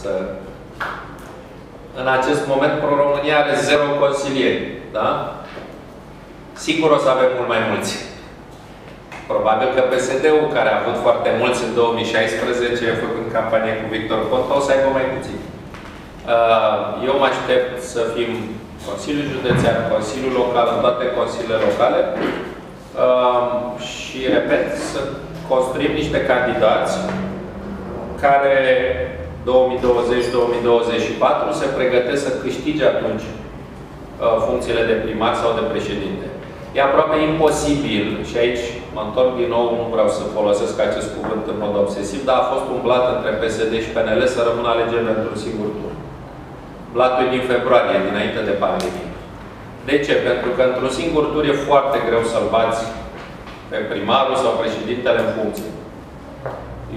Să... În acest moment, Pro-România are zero consilieri. Da? Sigur o să avem mult mai mulți. Probabil că PSD-ul, care a avut foarte mulți în 2016, făcând campanie cu Victor Ponta, o să aibă mai puțin. Uh, eu mă aștept să fim Consiliul Județean, Consiliul Local, în toate consiliile locale uh, și, repet, să construim niște candidați care 2020-2024 se pregătesc să câștige atunci uh, funcțiile de primar sau de președinte. E aproape imposibil, și aici mă întorc din nou, nu vreau să folosesc acest cuvânt în mod obsesiv, dar a fost un blat între PSD și PNL să rămână alegeri într-un singur tur. Blatul din februarie, dinainte de pandemie. De ce? Pentru că într-un singur tur e foarte greu să-l bați pe primarul sau președintele în funcție.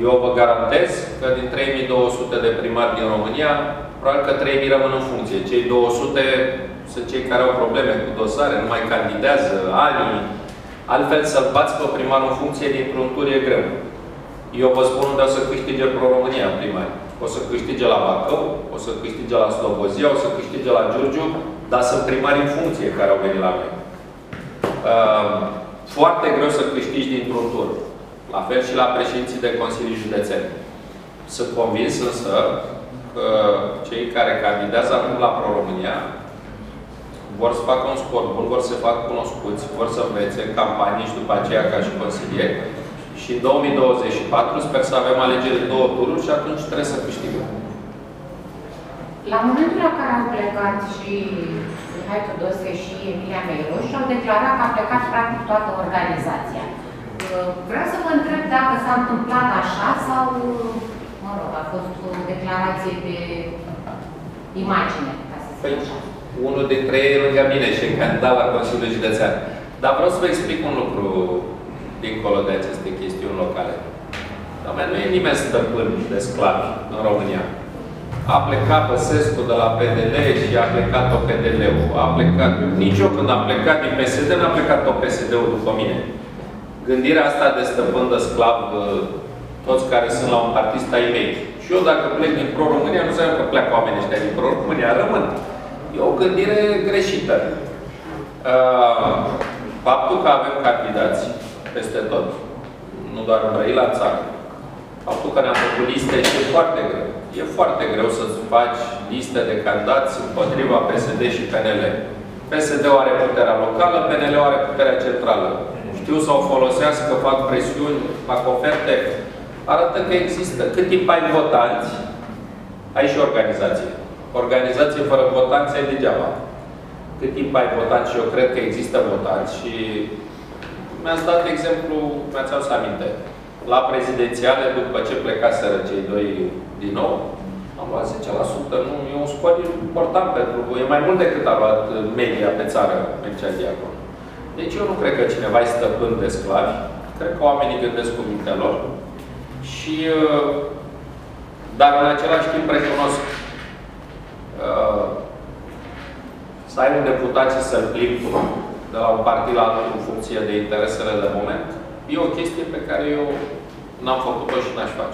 Eu vă garantez că din 3200 de primari din România, probabil că 3000 rămân în funcție. Cei 200 sunt cei care au probleme cu dosare, nu mai candidează, ani. Altfel, să-l bați pe primarul în funcție dintr-un tur e greu. Eu vă spun unde o să câștige Pro-România primari. O să câștige la Bacău, o să câștige la Slobozia, o să câștige la Giurgiu, dar sunt primari în funcție care au venit la noi. Uh, foarte greu să câștigi dintr-un tur. La fel și la președinții de Consilii Județene. Sunt convins însă că cei care candidează acum la Pro-România vor să facă un scor bun, vor să se facă cunoscuți, vor să învețe campanii și după aceea ca și consilieri. Și în 2024 sper să avem alegeri în două tururi și atunci trebuie să câștigăm. La momentul la care au plecat și Mihai Tudose și Emilia Meiroș, au declarat că a plecat practic toată organizația. Vreau să vă întreb dacă s-a întâmplat așa sau, mă rog, a fost o declarație de imagine, ca să păi, Unul dintre ei e lângă mine și e candidat la Consiliul Județean. Dar vreau să vă explic un lucru dincolo de aceste chestiuni locale. Doamne, nu e nimeni stăpân de sclavi în România. A plecat Băsescu de la PDL și a plecat-o PDL-ul. A plecat, nici eu când am plecat din PSD, n-a plecat-o PSD-ul după mine. Gândirea asta de stăpân de sclav, toți care sunt la un partid stai mei. Și eu dacă plec din Pro-România, nu înseamnă că pleacă oamenii ăștia din Pro-România, rămân. E o gândire greșită. Uh, faptul că avem candidați peste tot, nu doar în Brăila, în țară, faptul că ne-am făcut liste este foarte greu. E foarte greu să-ți faci liste de candidați împotriva PSD și PNL. PSD-ul are puterea locală, PNL-ul are puterea centrală. Știu să o folosească, fac presiuni, fac oferte. Arată că există. Cât timp ai votanți, ai și organizație. Organizație fără votanți ai degeaba. Cât timp ai votanți și eu cred că există votanți și mi-ați dat exemplu, mi-ați adus aminte. La prezidențiale, după ce plecaseră cei doi din nou, am luat 10%, nu, e un scor important pentru voi. E mai mult decât a luat media pe țară, Mircea Diacon. Deci eu nu cred că cineva e stăpân de sclavi. Cred că oamenii gândesc cu mintea lor. Și, uh, dar în același timp recunosc uh, să ai un deputat și să-l plimbi de la un partid la altul în funcție de interesele de moment, e o chestie pe care eu n-am făcut-o și n-aș face.